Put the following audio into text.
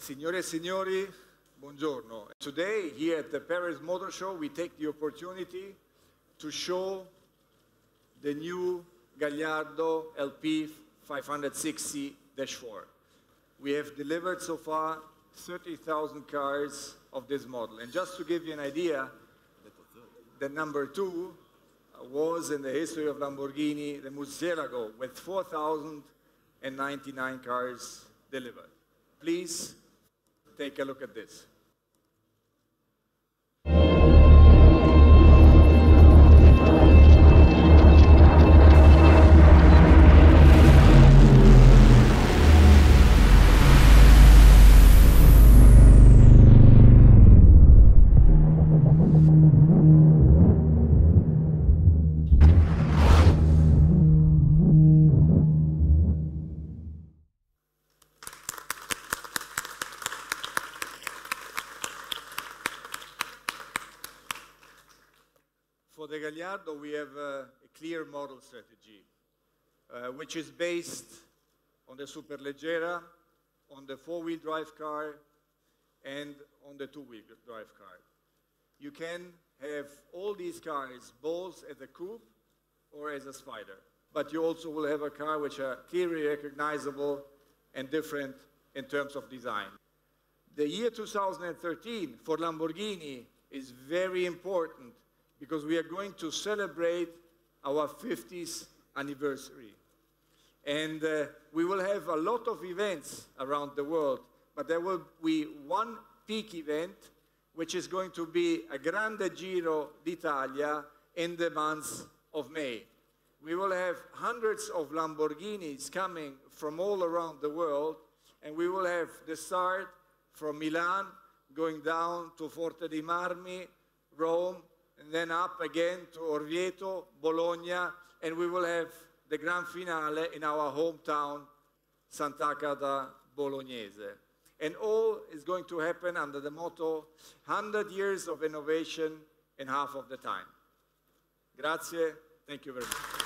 Signore e signori, buongiorno. Today, here at the Paris Motor Show, we take the opportunity to show the new Gallardo LP 560-4. We have delivered so far 30,000 cars of this model. And just to give you an idea, the number two was in the history of Lamborghini, the Murcielago, with 4,099 cars delivered. Please take a look at this. For the Gallardo, we have uh, a clear model strategy, uh, which is based on the Superleggera, on the four-wheel drive car, and on the two-wheel drive car. You can have all these cars both as a coupe or as a spider, but you also will have a car which are clearly recognizable and different in terms of design. The year 2013 for Lamborghini is very important because we are going to celebrate our 50th anniversary. And uh, we will have a lot of events around the world, but there will be one peak event, which is going to be a Grande Giro d'Italia in the month of May. We will have hundreds of Lamborghinis coming from all around the world, and we will have the start from Milan, going down to Forte dei Marmi, Rome, then up again to Orvieto, Bologna, and we will have the grand finale in our hometown, Sant'Agata Bolognese. And all is going to happen under the motto 100 years of innovation in half of the time. Grazie. Thank you very much.